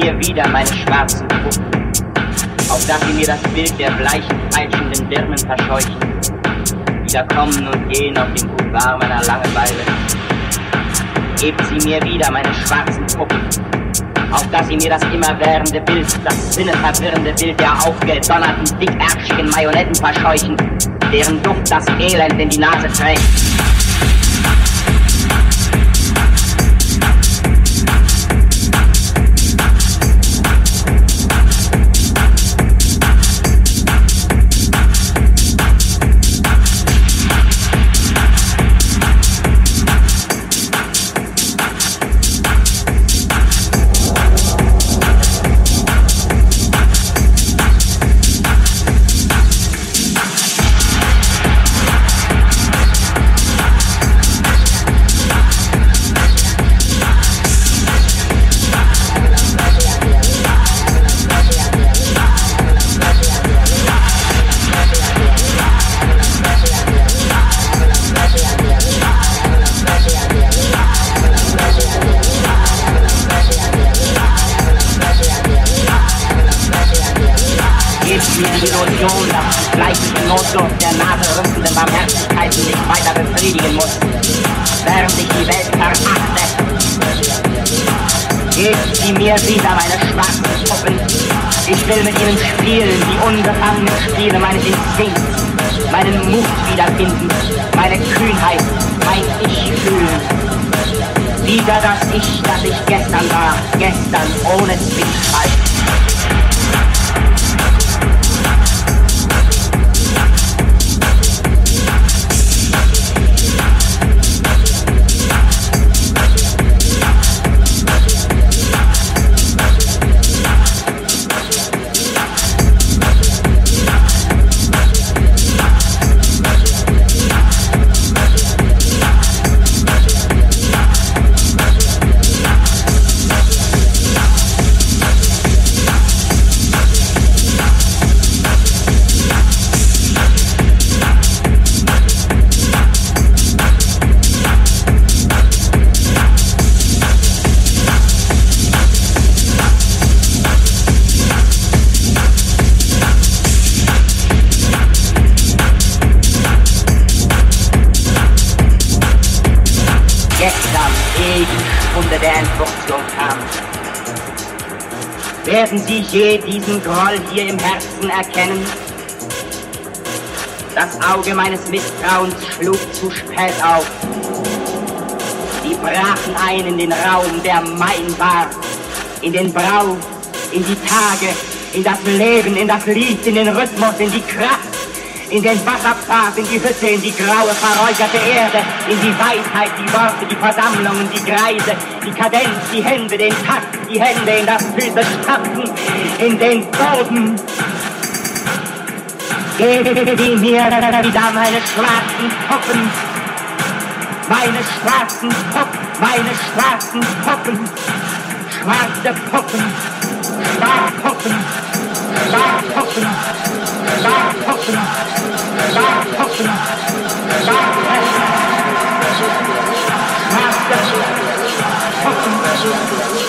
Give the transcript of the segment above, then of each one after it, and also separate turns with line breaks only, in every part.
Mir wieder, meine schwarzen Puppen, auf dass sie mir das Bild der bleichen, peitschenden Dirnen verscheuchen, wieder kommen und gehen auf dem Boulevard meiner Langeweile. Gebt sie mir wieder, meine schwarzen Puppen, auf dass sie mir das immerwährende Bild, das sinneverwirrende Bild der aufgedonnerten, dickärschigen Marionetten verscheuchen, deren Duft das Elend in die Nase trägt. wieder das Ich, das ich gestern war, gestern ohne Zwiespalt. Werden Sie je diesen Groll hier im Herzen erkennen? Das Auge meines Misstrauens schlug zu spät auf. Sie brachen ein in den Raum, der mein war, in den Brau, in die Tage, in das Leben, in das Lied, in den Rhythmus, in die Kraft in den Wasserpfad, in die Hütte, in die graue, verräucherte Erde, in die Weisheit, die Worte, die Versammlungen, die Kreise, die Kadenz, die Hände, den Takt, die Hände in das Füße stampfen, in den Boden. Geh mir wieder meine schwarzen Puppen, meine schwarzen Puppen, meine schwarzen Puppen, schwarze Puppen, Schwarpuppen, Schwarpuppen, Schwarpuppen, Schwarpuppen,
Schwarpuppen, Schwarpuppen, Schwarpuppen,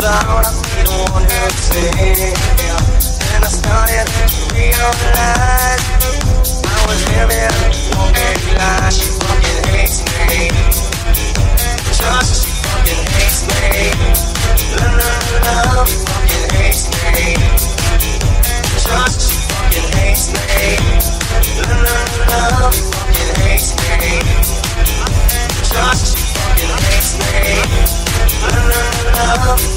down, I see the one who takes And I started to realize I was living no big lie. She fucking hates me. Just she fucking hates me. Love, love, love, she fucking hates me. Just she fucking hates me. Love, love,
love, she fucking hates me. Just she fucking hates me. Love, love, love.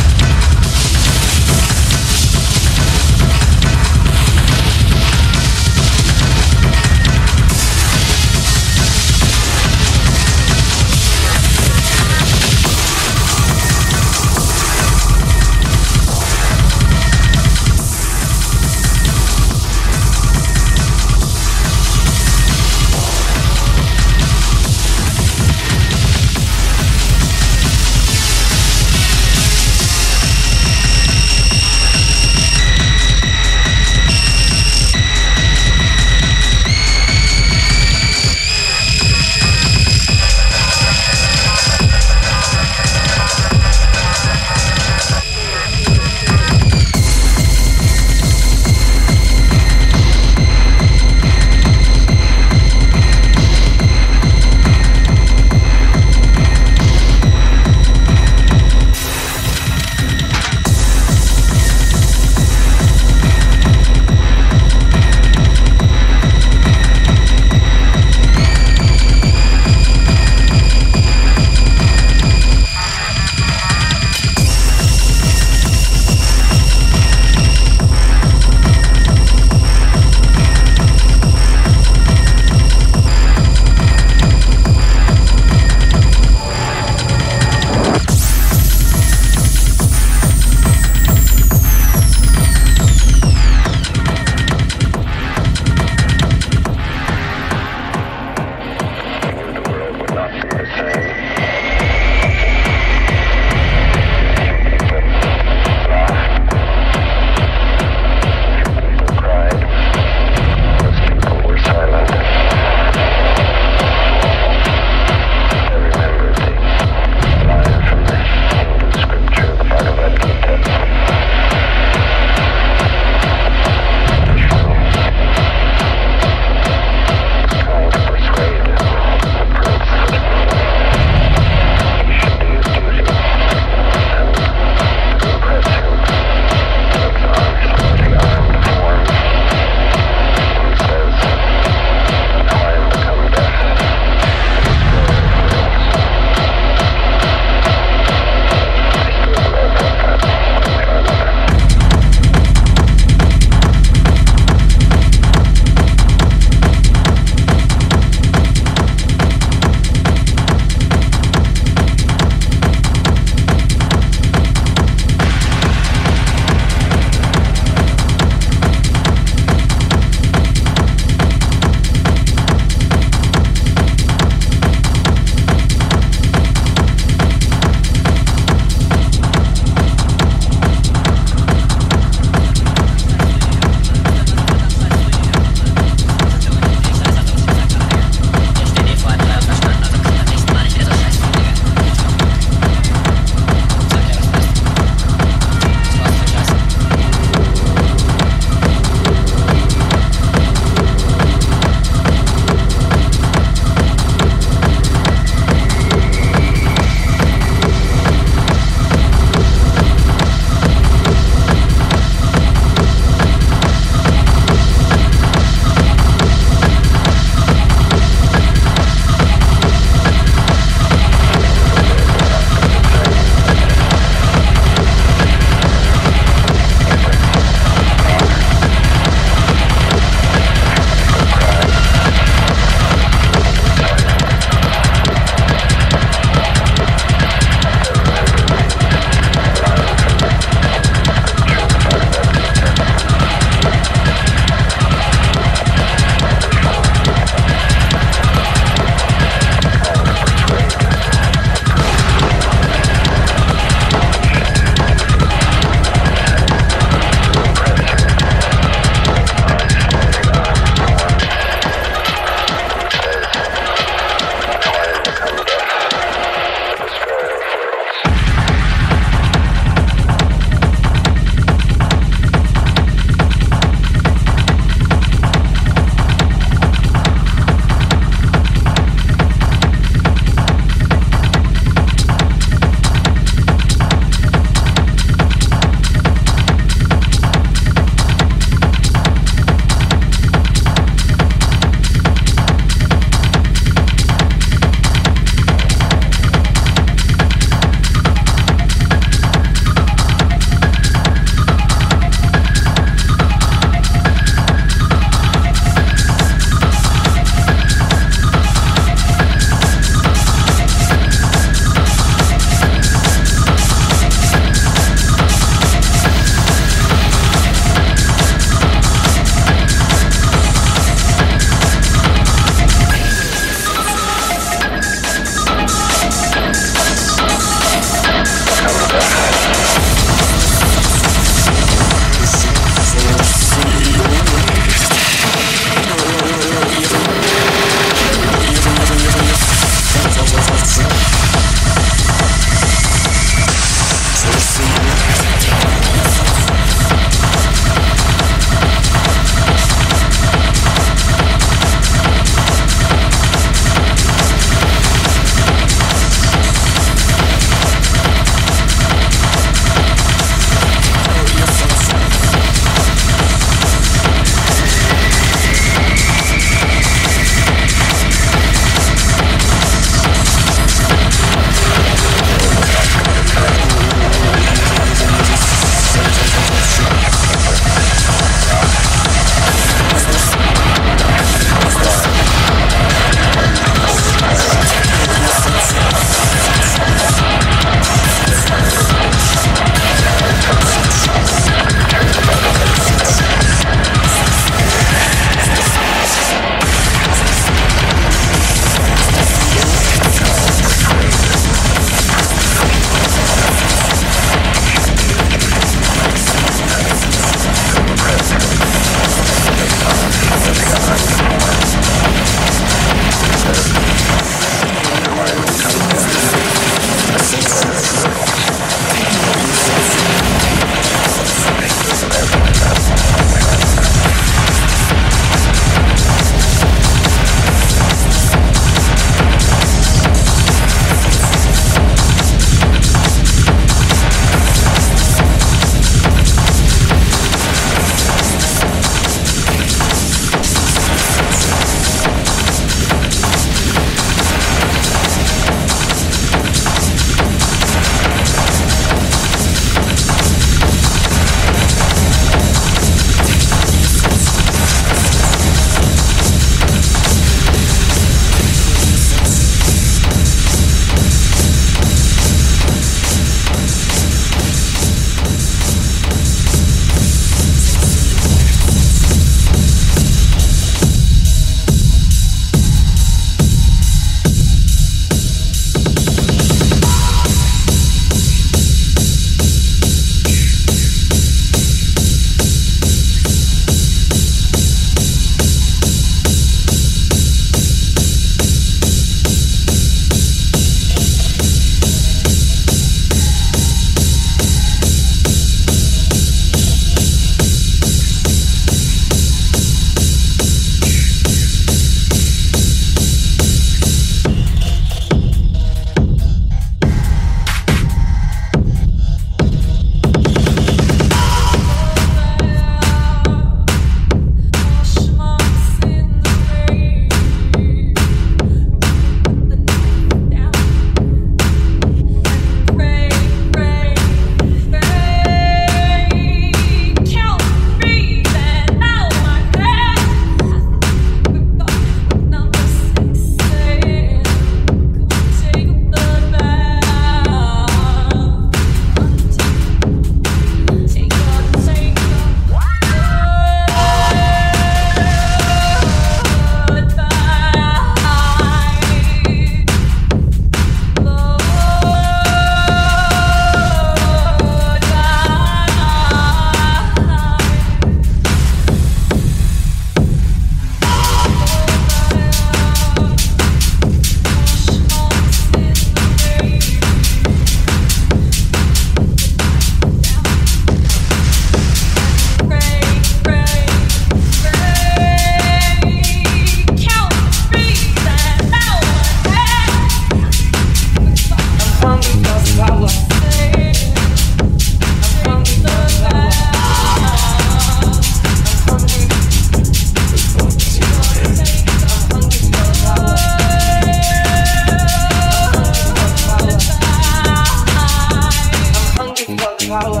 power.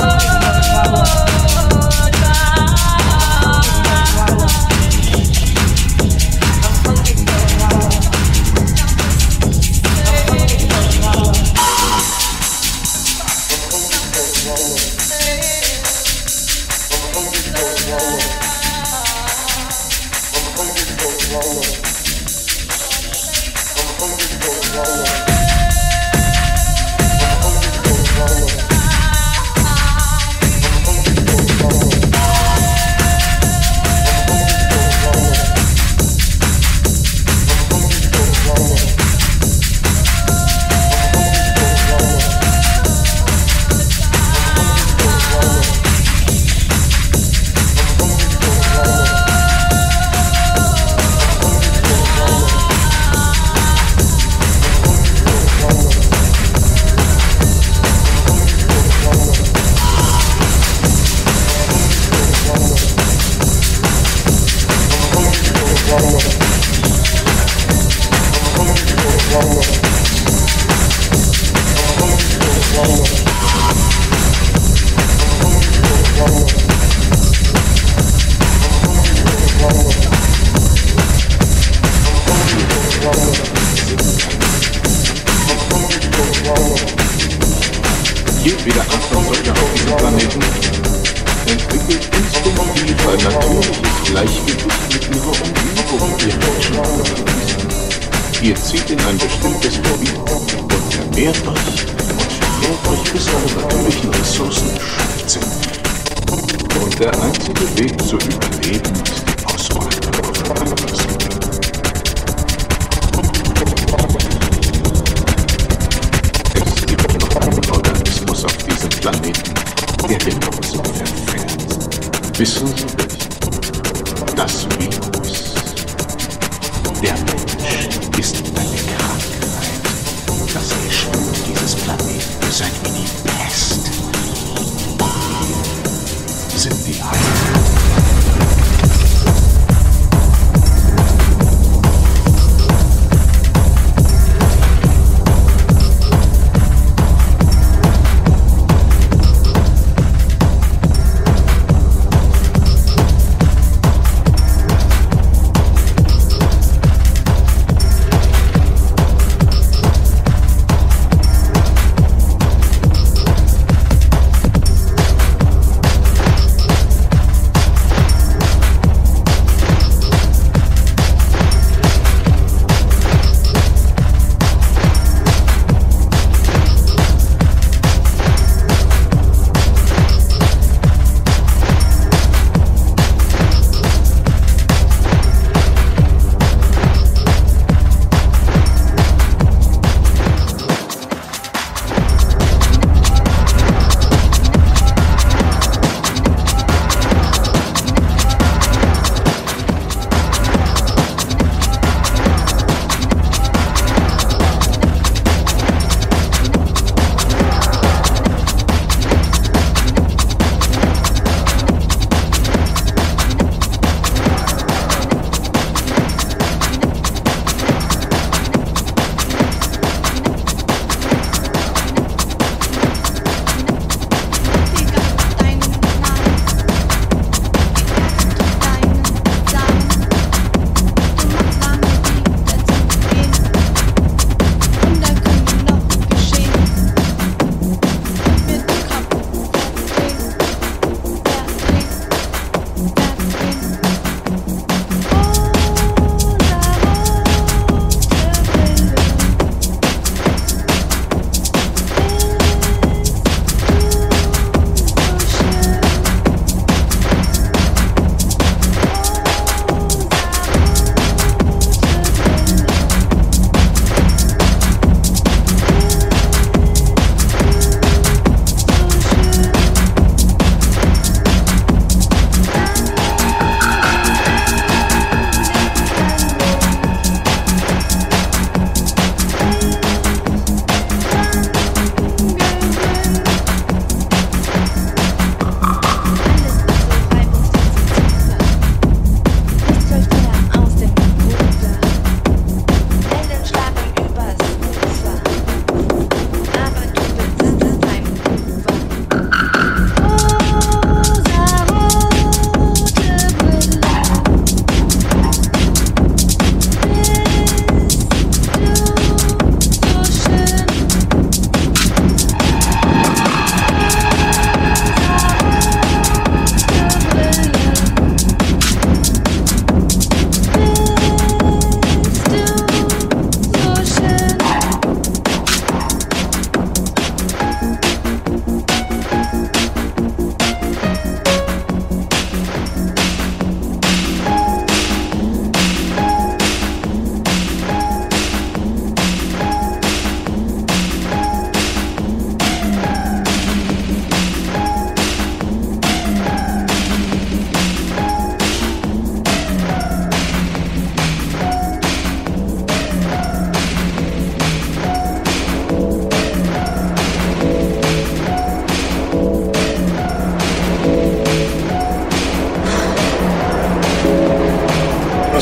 power. Planeten, der genauso verfährt. Wissen Sie nicht, das Virus, der Mensch ist eine Krankheit. Das Geschwür dieses Planeten ist ein Mini-Pest. Sind die Heiligen.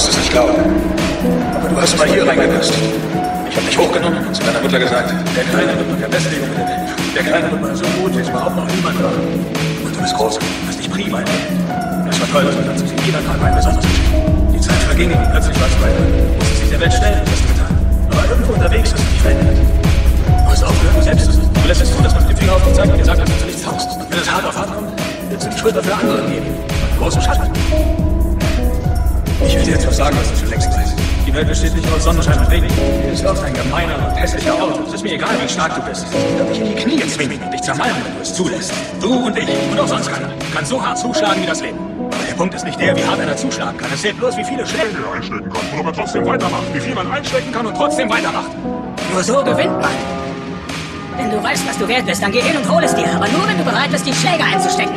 Nicht glauben. Aber du hast mal hier reingepasst. Ich habe dich hochgenommen und zu deiner Mutter gesagt, der Kleine wird mal der beste Junge der Welt. Der Kleine wird mal so gut, wie es überhaupt noch niemand war. Und du bist groß, hast dich prima entwickelt. Das war toll, dass zu sehen. Jeder Tag ein besonders Die Zeit verging und plötzlich warst du weiter. Musstest dich der Welt stellen, hast du getan. Aber irgendwo unterwegs hast du dich verändert. Du hast aufgehört, du selbst zu sein. Du lässt es zu, dass man mit dem Finger auf dich zeigt und dir sagt, dass du nichts tauchst. Und wenn es hart auf hart kommt, willst du die Schuld dafür anderen geben. Großen Schatten. Ich will dir jetzt was sagen, was du schon längst weißt. Die Welt besteht nicht aus Sonnenschein und Regen. Du bist auch ein gemeiner und hässlicher Auto. Es ist mir egal, wie stark du bist. Ich werde dich in die Knie zwingen und dich zermalmen, wenn du es zulässt. Du und ich und auch sonst keiner kann so hart zuschlagen wie das Leben. Aber der Punkt ist nicht der, wie hart einer zuschlagen kann. Es zählt bloß, wie viele Schläge
er einstecken kann und man trotzdem weitermacht.
Wie viel man einstecken kann und trotzdem weitermacht.
Nur so gewinnt man. Wenn du weißt, was du wert bist, dann geh hin und hol es dir. Aber nur, wenn du bereit bist, die Schläge einzustecken.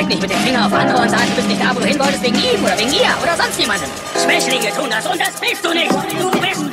Zeig nicht mit dem Finger auf andere und sag, du bist nicht da, wo du hin wolltest, wegen ihm oder wegen ihr oder sonst jemandem. Schwächlinge tun das und das bist du nicht. Du bist